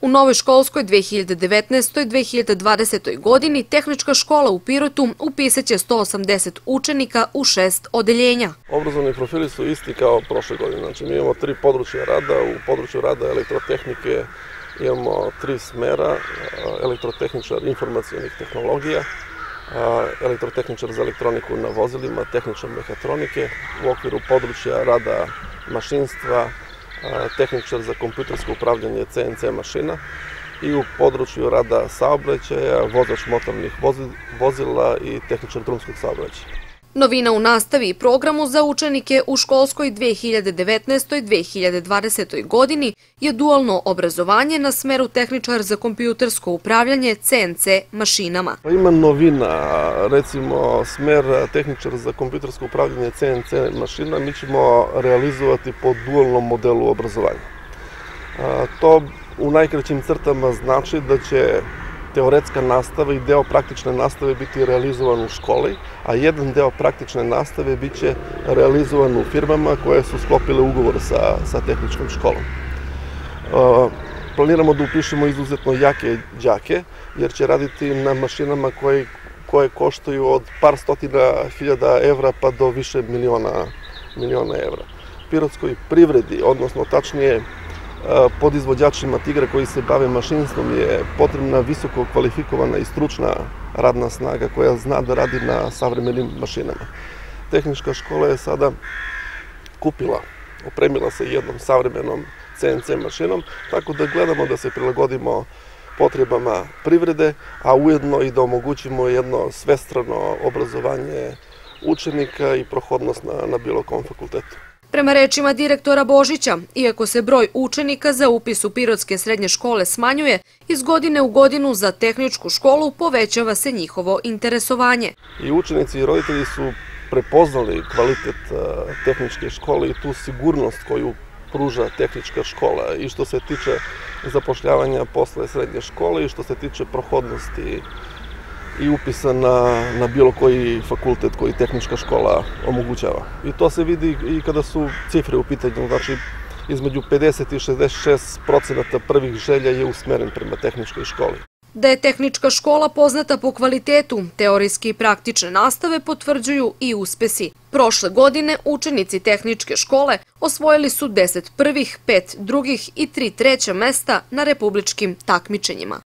U novoj školskoj 2019-2020. godini tehnička škola u Pirotu upisaće 180 učenika u šest odeljenja. Obrazovni profili su isti kao prošle godine. Znači, mi imamo tri područja rada. U području rada elektrotehnike imamo tri smera. Elektrotehničar informacijonih tehnologija, elektrotehničar za elektroniku na vozilima, tehničar mehatronike. U okviru područja rada mašinstva, tehničar za kompjutersko upravljanje CNC mašina i u području rada saobraćaja, vozač motornih vozila i tehničar drumskog saobraćaja. Novina u nastavi i programu za učenike u školskoj 2019-2020. godini je dualno obrazovanje na smeru tehničar za kompjutersko upravljanje CNC mašinama. Pa ima novina, recimo smer tehničar za kompjutersko upravljanje CNC mašina mi ćemo realizovati po dualnom modelu obrazovanja. To u najkraćim crtama znači da će teoretska nastava i deo praktične nastave biti realizovan u školi, a jedan deo praktične nastave biće realizovan u firmama koje su sklopile ugovor sa, sa tehničkom školom. Planiramo da upišemo izuzetno jake đake, jer će raditi na mašinama koje, koje koštaju od par stotina hiljada evra pa do više miliona, miliona evra. Pirotskoj privredi, odnosno tačnije podizvođačima Tigra koji se bave mašinstvom je potrebna visoko kvalifikovana i stručna radna snaga koja zna da radi na savremenim mašinama. Tehnička škola je sada kupila, opremila se jednom savremenom CNC mašinom, tako da gledamo da se prilagodimo potrebama privrede, a ujedno i da omogućimo jedno svestrano obrazovanje učenika i prohodnost na, na bilo kom fakultetu. Prema rečima direktora Božića, iako se broj učenika za upis u Pirotske srednje škole smanjuje, iz godine u godinu za tehničku školu povećava se njihovo interesovanje. I učenici i roditelji su prepoznali kvalitet e, tehničke škole i tu sigurnost koju pruža tehnička škola i što se tiče zapošljavanja posle srednje škole i što se tiče prohodnosti i upisa na, na bilo koji fakultet koji tehnička škola omogućava. I to se vidi i kada su cifre u pitanju, znači između 50 i 66 procenata prvih želja je usmeren prema tehničkoj školi. Da je tehnička škola poznata po kvalitetu, teorijske i praktične nastave potvrđuju i uspesi. Prošle godine učenici tehničke škole osvojili su 10 prvih, 5 drugih i 3 treća mesta na republičkim takmičenjima.